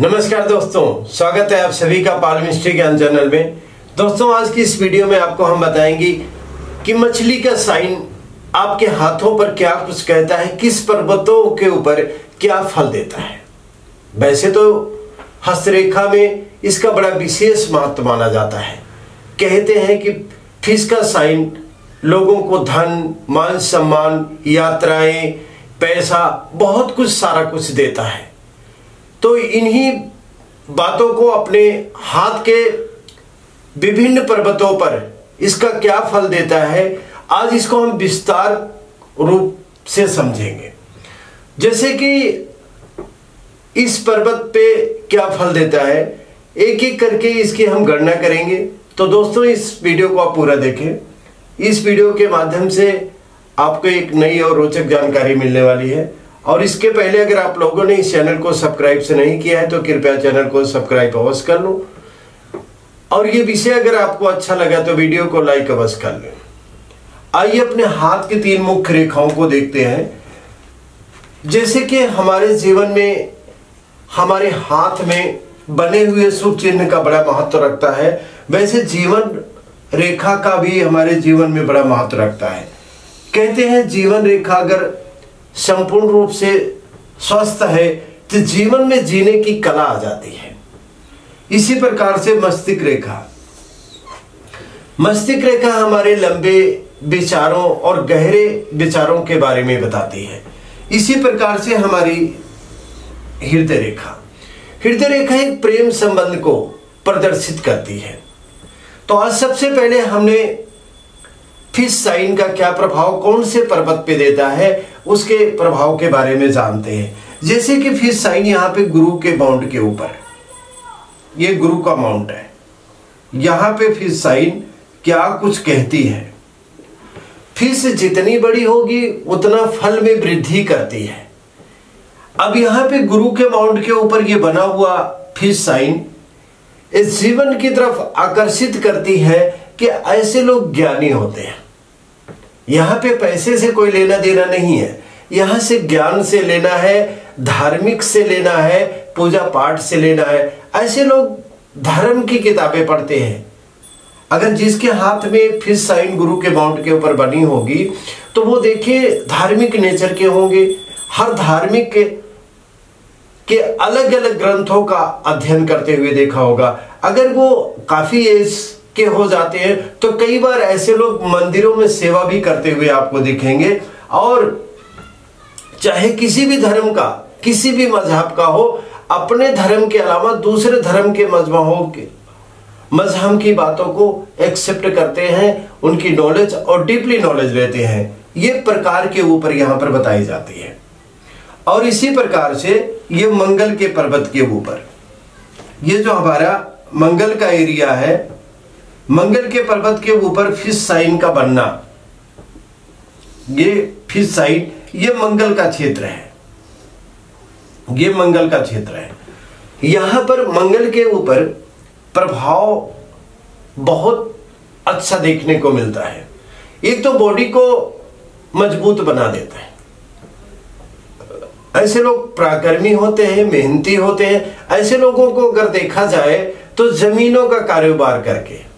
नमस्कार दोस्तों, स्वागत है आप सभी का पाल मिस्ट्री ज्ञान चैनल में। दोस्तों, आज की इस वीडियो में आपको हम बताएँगे कि मछली का साइन आपके हाथों पर क्या कुछ कहता है, किस पर्वतों के ऊपर क्या फल देता है। वैसे तो हस्तरेखा में इसका बड़ा विशेष महत्व माना जाता है। कहते हैं कि फ़िश का साइन लोगों को धन, मान सम्मान, यात्राएँ, पैसा, बहुत कुछ सारा कुछ देता है। तो इन्हीं बातों को अपने हाथ के विभिन्न पर्वतों पर इसका क्या फल देता है, आज इसको हम विस्तार रूप से समझेंगे। जैसे कि इस पर्वत पे क्या फल देता है एक एक करके इसकी हम गणना करेंगे। तो दोस्तों, इस वीडियो को आप पूरा देखें। इस वीडियो के माध्यम से आपको एक नई और रोचक जानकारी मिलने वाली है। और इसके पहले अगर आप लोगों ने इस चैनल को सब्सक्राइब से नहीं किया है तो कृपया चैनल को सब्सक्राइब अवश्य कर लो। और ये विषय अगर आपको अच्छा लगा तो वीडियो को लाइक अवश्य कर लें। आइए अपने हाथ की तीन मुख्य रेखाओं को देखते हैं। जैसे कि हमारे जीवन में, हमारे हाथ में बने हुए शुभ चिन्ह का बड़ा महत्व रखता है। वैसे जीवन रेखा का भी हमारे जीवन में बड़ा महत्व रखता है। कहते हैं, जीवन रेखा अगर संपूर्ण रूप से स्वस्थ है तो जीवन में जीने की कला आ जाती है। इसी प्रकार से मस्तिष्क रेखा। मस्तिष्क रेखा हमारे लंबे विचारों और गहरे विचारों के बारे में बताती है। इसी प्रकार से हमारी हृदय रेखा। हृदय रेखा एक प्रेम संबंध को प्रदर्शित करती है। तो आज सबसे पहले हमने फ़िश साइन का क्या प्रभाव कौन से पर्वत पे देता है उसके प्रभाव के बारे में जानते हैं। जैसे कि फ़िश साइन यहाँ पे गुरु के माउंट के ऊपर। ये गुरु का माउंट है। यहाँ पे फ़िश साइन क्या कुछ कहती है? फ़िश जितनी बड़ी होगी, उतना फल में वृद्धि करती है। अब यहाँ पे गुरु के माउंट के ऊपर ये बना हुआ फ़िश साइन, इस जीवन की तरफ़ आकर्षित करती है कि ऐसे लोग ज्ञानी होते हैं। यहाँ पे पैसे से कोई लेना देना नहीं है। यहाँ से ज्ञान से लेना है धार्मिक से लेना है पूजा पाठ से लेना है। ऐसे लोग धर्म की किताबें पढ़ते हैं। अगर जिसके हाथ में फ़िश साइन गुरु के माउंट के ऊपर बनी होगी तो वो देखिए धार्मिक नेचर के होंगे। हर धार्मिक के, के अलग अलग ग्रंथों का अध्ययन करते हुए देखा होगा। अगर वो काफ़ी एज के हो जाते हैं। तो कई बार ऐसे लोग मंदिरों में सेवा भी करते हुए आपको दिखेंगे। और चाहे किसी भी धर्म का, किसी भी मज़हब का हो, अपने धर्म के अलावा दूसरे धर्म के मजहबों के, मज़हब की बातों को एक्सेप्ट करते हैं। उनकी नॉलेज और डीपली नॉलेज लेते हैं। ये प्रकार के ऊपर यहाँ पर बताई जाती है। और इसी प्रकार से ये मंगल के पर्वत के ऊपर। ये जो हमारा मंगल का एरिया है मंगल के पर्वत के ऊपर फ़िश साइन का बनना। ये फ़िश साइन, ये मंगल का क्षेत्र है। ये मंगल का क्षेत्र है। यहाँ पर मंगल के ऊपर प्रभाव बहुत अच्छा देखने को मिलता है। एक तो बॉडी को मज़बूत बना देता है। ऐसे लोग प्राकर्मी होते हैं, मेहनती होते हैं। ऐसे लोगों को अगर देखा जाए तो जमीनों का कारोबार करके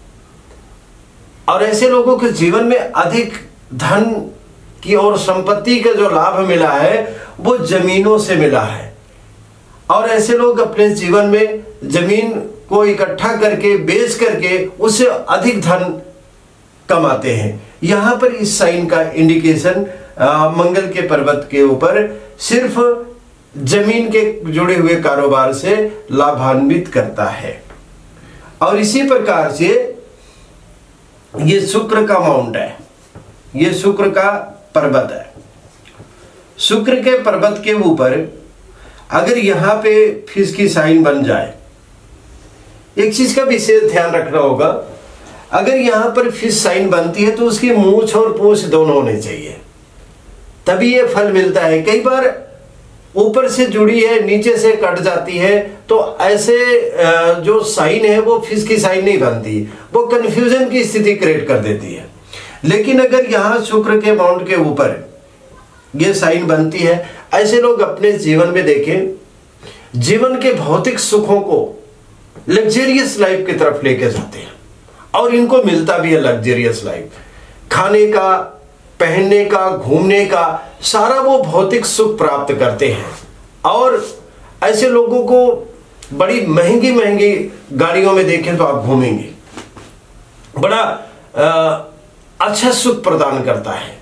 और ऐसे लोगों के जीवन में अधिक धन की और संपत्ति का जो लाभ मिला है, वो जमीनों से मिला है। और ऐसे लोग अपने जीवन में ज़मीन को इकट्ठा करके, बेच करके उससे अधिक धन कमाते हैं। यहाँ पर इस साइन का इंडिकेशन मंगल के पर्वत के ऊपर सिर्फ़ ज़मीन के जुड़े हुए कारोबार से लाभान्वित करता है। और इसी प्रकार से ये शुक्र का माउंट है। ये शुक्र का पर्वत है। शुक्र के पर्वत के ऊपर अगर यहाँ पे फ़िश की साइन बन जाए, एक चीज़ का विशेष ध्यान रखना होगा, अगर यहाँ पर फ़िश साइन बनती है तो उसकी मूछ और पूछ दोनों होने चाहिए। तभी ये फल मिलता है। कई बार ऊपर से जुड़ी है, नीचे से कट जाती है तो ऐसे जो साइन है, वो फ़िश की साइन नहीं बनती। वो कंफ्यूजन की स्थिति क्रिएट कर देती है। लेकिन अगर यहाँ शुक्र के माउंट के ऊपर ये साइन बनती है, ऐसे लोग अपने जीवन में देखें, जीवन के भौतिक सुखों को लग्जरियस लाइफ की तरफ़ लेके जाते हैं। और इनको मिलता भी है लग्जरियस लाइफ खाने का पहनने का घूमने का सारा वो भौतिक सुख प्राप्त करते हैं। और ऐसे लोगों को बड़ी महँगी महँगी गाड़ियों में देखें तो आप घूमेंगे। बड़ा आ, अच्छा सुख प्रदान करता है।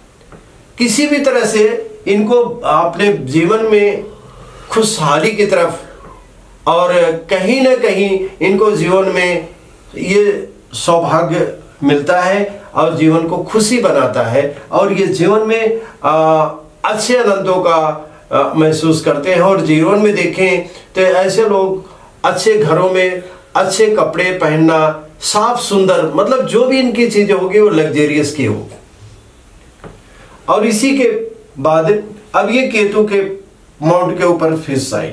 किसी भी तरह से इनको अपने जीवन में खुशहाली की तरफ़ और कहीं ना कहीं इनको जीवन में ये सौभाग्य मिलता है और जीवन को खुशी बनाता है और ये जीवन में आ, अच्छे आनंदों का महसूस करते हैं और जीवन में देखें तो ऐसे लोग अच्छे घरों में अच्छे कपड़े पहनना साफ़ सुंदर मतलब जो भी इनकी चीज़ें होगी वो लग्जेरियस की हो। और इसी के बाद अब ये केतु के माउंट के ऊपर फ़िश आई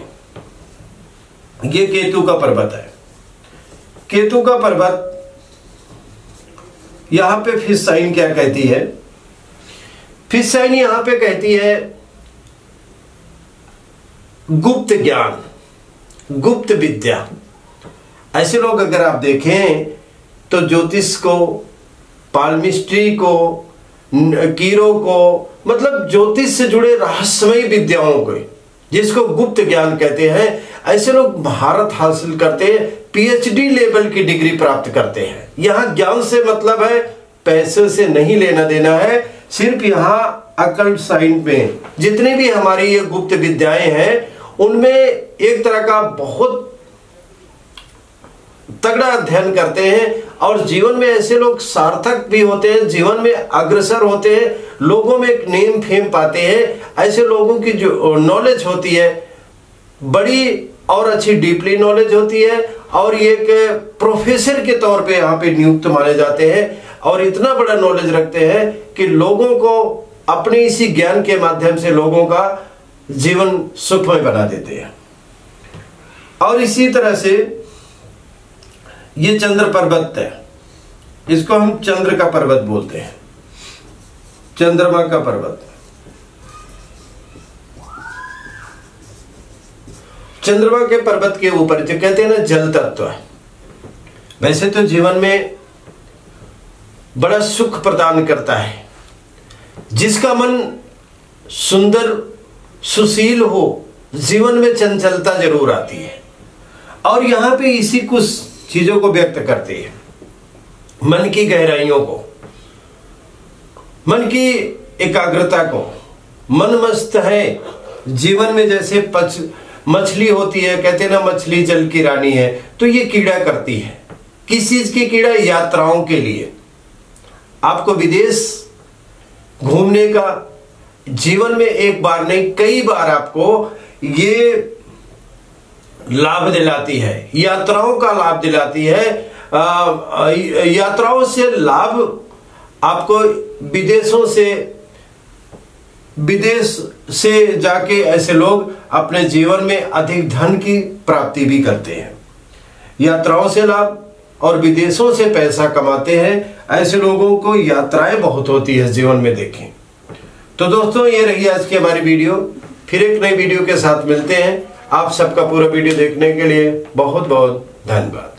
ये केतु का पर्वत है। केतु का पर्वत यहाँ पे फ़िश साइन क्या कहती है? फ़िश साइन यहाँ पे कहती है, गुप्त ज्ञान, गुप्त विद्या। ऐसे लोग अगर आप देखें तो ज्योतिष को, पालमिस्ट्री को कीरो को मतलब ज्योतिष से जुड़े रहस्यमय विद्याओं को, जिसको गुप्त ज्ञान कहते हैं, ऐसे लोग भारत हासिल करते हैं। पीएचडी लेवल की डिग्री प्राप्त करते हैं। यहाँ ज्ञान से मतलब है पैसे से नहीं लेना देना है, सिर्फ़ यहाँ अकल साइन में जितनी भी हमारी ये गुप्त विद्याएँ हैं, उनमें एक तरह का बहुत तगड़ा अध्ययन करते हैं और जीवन में ऐसे लोग सार्थक भी होते हैं, जीवन में अग्रसर होते हैं, लोगों में एक नेम फेम पाते हैं। ऐसे लोगों की जो नॉलेज होती है बड़ी और अच्छी डीपली नॉलेज होती है और ये एक प्रोफेसर के तौर पे यहाँ पे नियुक्त माने जाते हैं और इतना बड़ा नॉलेज रखते हैं कि लोगों को अपने इसी ज्ञान के माध्यम से लोगों का जीवन सुखमय बना देते हैं। और इसी तरह से ये चंद्र पर्वत है। इसको हम चंद्र का पर्वत बोलते हैं। चंद्रमा का पर्वत। चंद्रमा के पर्वत के ऊपर जो कहते हैं ना, जल तत्व। है वैसे तो जीवन में बड़ा सुख प्रदान करता है। जिसका मन सुंदर, सुशील हो, जीवन में चंचलता ज़रूर आती है। और यहाँ पे इसी कुछ चीज़ों को व्यक्त करती है। मन की गहराइयों को, मन की एकाग्रता को। मन मस्त है, जीवन में जैसे पच मछली होती है, कहते ना, मछली जल की रानी है तो ये कीड़ा करती है। किस चीज़ की कीड़ा? यात्राओं के लिए। आपको विदेश घूमने का जीवन में एक बार नहीं, कई बार आपको ये लाभ दिलाती है। यात्राओं का लाभ दिलाती है। यात्राओं से लाभ आपको विदेशों से विदेश से जाके ऐसे लोग अपने जीवन में अधिक धन की प्राप्ति भी करते हैं। यात्राओं से लाभ और विदेशों से पैसा कमाते हैं, ऐसे लोगों को यात्राएँ बहुत होती है जीवन में देखें। तो दोस्तों, ये रही आज की हमारी वीडियो। फिर एक नई वीडियो के साथ मिलते हैं। आप सबका पूरा वीडियो देखने के लिए बहुत बहुत धन्यवाद।